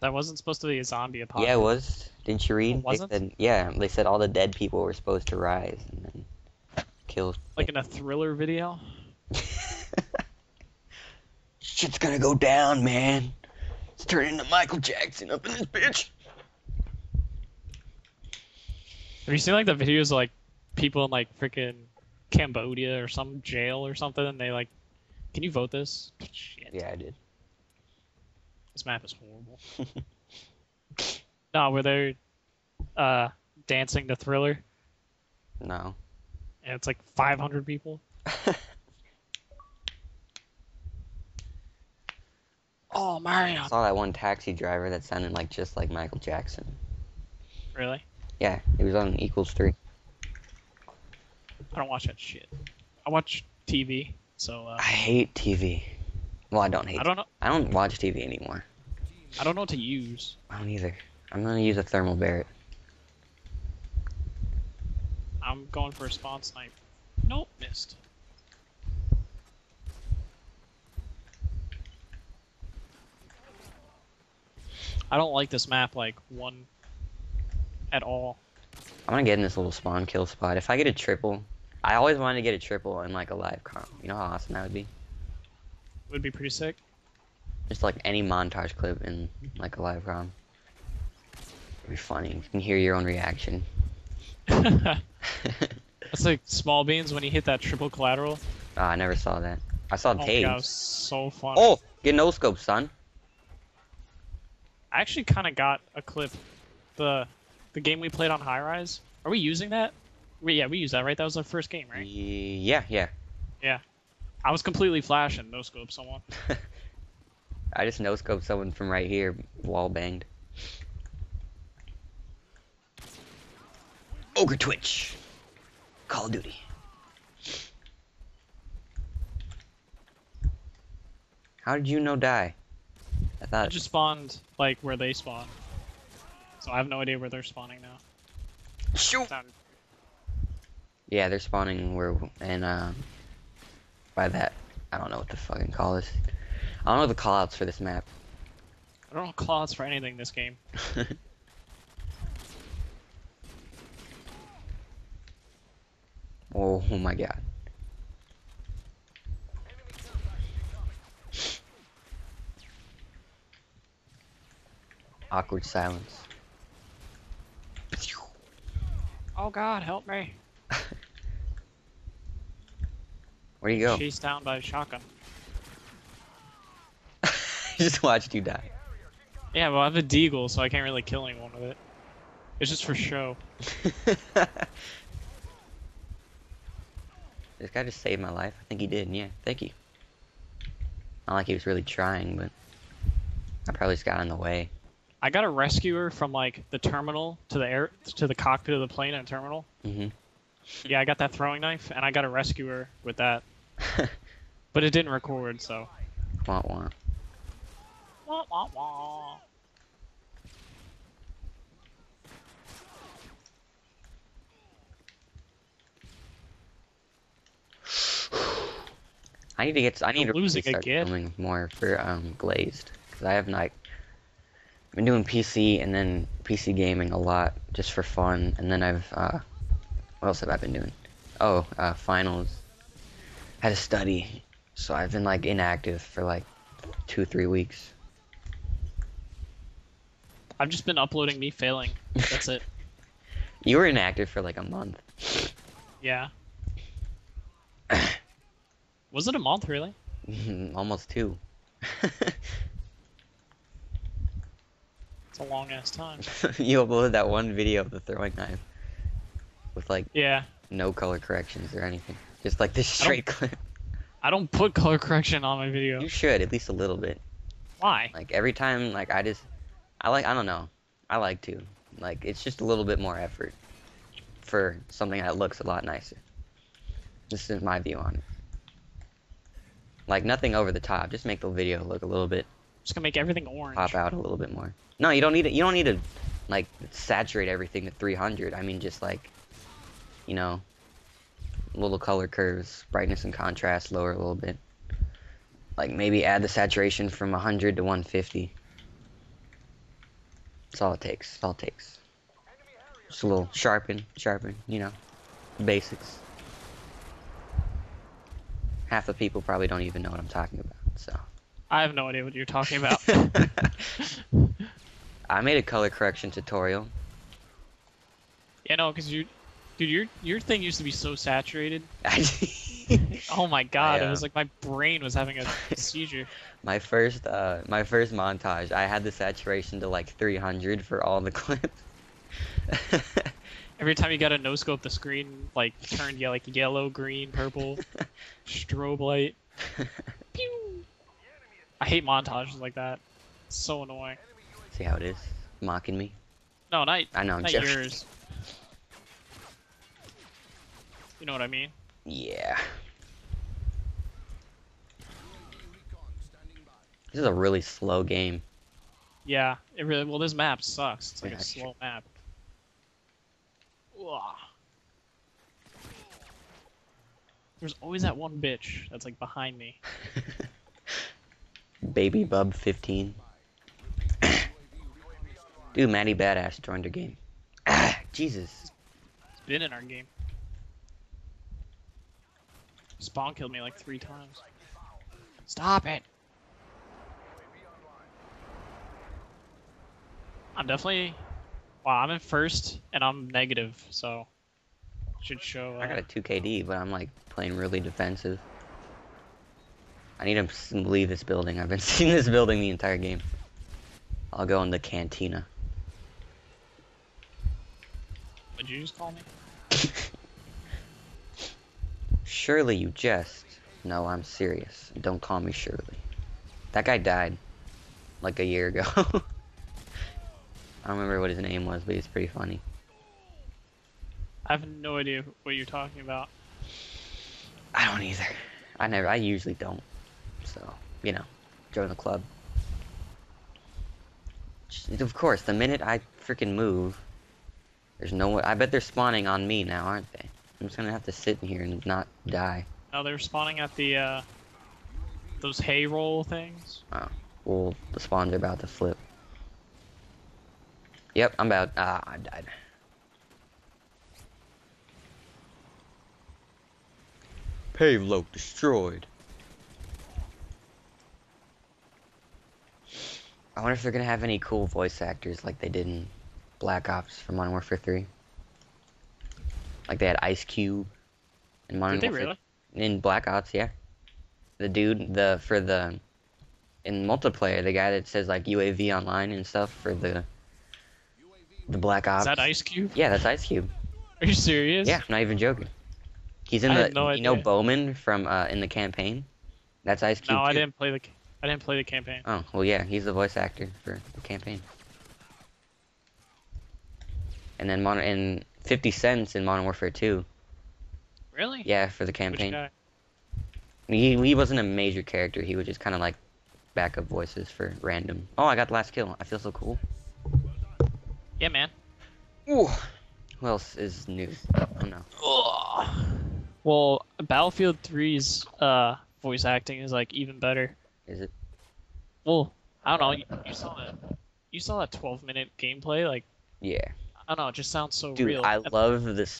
That wasn't supposed to be a zombie apocalypse. Yeah, it was. Didn't you read? Wasn't? They said, yeah, they said all the dead people were supposed to rise and then kill. Like in a thriller video. Shit's gonna go down, man. It's turning into Michael Jackson up in this bitch. Have you seen like the videos of like people in like freaking Cambodia or some jail or something and they like can you vote this? Shit. Yeah, I did. This map is horrible. no, were they're uh dancing the thriller No. and it's like five hundred people. Oh Mario. I saw that one taxi driver that sounded like just like Michael Jackson. Really? Yeah, he was on Equals Three. I don't watch that shit. I watch TV, so uh, I hate TV. Well, I don't hate. I don't know. I don't watch TV anymore. I don't know what to use. I don't either. I'm gonna use a thermal Barrett. I'm going for a spawn snipe. Nope, missed. I don't like this map like one at all. I'm gonna get in this little spawn kill spot. If I get a triple, I always wanted to get a triple in like a live comp. You know how awesome that would be? Would be pretty sick. Just like any montage clip in like a live comp. It'd be funny. You can hear your own reaction. That's like small beans when you hit that triple collateral. Oh, I never saw that. I saw Oh my Tage. god, was so fun. Oh, get no scope, son. I actually kind of got a clip. The the game we played on High Rise. Are we using that? We, yeah, we used that, right? That was our first game, right? Yeah, yeah, yeah. I was completely flashing, no scope someone. I just no scope someone from right here, wall banged. Ogre Twitch. Call of Duty. How did you no die? I thought. I just spawned like where they spawn. So I have no idea where they're spawning now. shoot. Yeah, they're spawning where and uh by that I don't know what to fucking call this. I don't know the callouts for this map. I don't know claws for anything in this game. oh, oh my god. Awkward silence. Oh god, help me. Where do you go? Chased down by a shotgun. I just watched you die. Yeah, well I have a deagle, so I can't really kill anyone with it. It's just for show. this guy just saved my life. I think he did, yeah. Thank you. Not like he was really trying, but I probably just got in the way. I got a rescuer from like the terminal to the air to the cockpit of the plane at terminal. hmm Yeah, I got that throwing knife, and I got a rescuer with that, but it didn't record, so. wah wah. Wah, wah, wah. I need to get. I need You're to losing start again. filming more for um glazed because I have like been doing PC and then PC gaming a lot just for fun, and then I've uh, what else have I been doing? Oh, uh, finals. Had to study, so I've been like inactive for like two three weeks. I've just been uploading me failing. That's it. You were inactive for like a month. Yeah. Was it a month, really? Mm-hmm, almost two. It's a long ass time. you uploaded that one video of the throwing knife with like Yeah. no color corrections or anything. Just like this straight clip. I don't put color correction on my video. You should at least a little bit. Why? Like every time, like I just, I like, I don't know, I like to. Like it's just a little bit more effort for something that looks a lot nicer. This is my view on it. Like nothing over the top. Just make the video look a little bit just gonna make everything orange. pop out a little bit more. No, you don't need it. You don't need to like saturate everything to 300. I mean, just like, you know, little color curves, brightness and contrast lower a little bit. Like maybe add the saturation from 100 to 150. That's all it takes. That's all it takes. Just a little sharpen, sharpen, you know, basics. Half the people probably don't even know what I'm talking about, so. I have no idea what you're talking about. I made a color correction tutorial. yeah, no, because you, dude, your your thing used to be so saturated. Oh my god, I, it was uh, like my brain was having a seizure. my first, uh, my first montage, I had the saturation to like 300 for all the clips. Every time you got a no scope, the screen like turned yeah, like yellow, green, purple, strobe light. Pew! I hate montages like that. It's so annoying. See how it is? Mocking me? No, not I know, I'm not joking. yours. You know what I mean? Yeah. This is a really slow game. Yeah, it really. Well, this map sucks. It's like Yeah, a sure. slow map. Ugh. There's always that one bitch that's like behind me. Baby Bub 15. Dude, Maddie Badass joined her game. Ah, Jesus. It's been in our game. Spawn killed me like three times. Stop it! I'm definitely. Wow, I'm in first and I'm negative, so should show. I got Uh, a 2KD, but I'm like playing really defensive. I need to leave this building. I've been seeing this building the entire game. I'll go in the cantina. Would you just call me? Surely you jest. No, I'm serious. Don't call me Shirley. That guy died like a year ago. I don't remember what his name was, but he's pretty funny. I have no idea what you're talking about. I don't either. I never. I usually don't. So you know, join the club. Of course, the minute I freaking move, there's no way. I bet they're spawning on me now, aren't they? I'm just gonna have to sit in here and not die. No, they're spawning at the uh, those hay roll things. Oh, well, the spawns are about to flip. Yep, I'm about. Ah, I died. Payload destroyed. I wonder if they're gonna have any cool voice actors like they did in Black Ops for Modern Warfare 3. Like they had Ice Cube in Modern Did they Warfare really? in Black Ops, yeah. The dude, the for the in multiplayer, the guy that says like UAV online and stuff for the the Black Ops. Is that Ice Cube? Yeah, that's Ice Cube. Are you serious? Yeah, not even joking. He's in I the no you know. Bowman from uh in the campaign. That's Ice Cube. No, I too. didn't play the. I didn't play the campaign. Oh well, yeah, he's the voice actor for the campaign. And then Modern and 50 Cents in Modern Warfare 2. Really? Yeah, for the campaign. He he wasn't a major character. He was just kind of like backup voices for random. Oh, I got the last kill. I feel so cool. Yeah, man. Ooh. Who else is new? Oh no. Well, Battlefield 3's uh, voice acting is like even better. Is it? Well, I don't know. You, you saw that. You saw that 12 minute gameplay. Like, Yeah. I don't know. It just sounds so Dude, real. I love the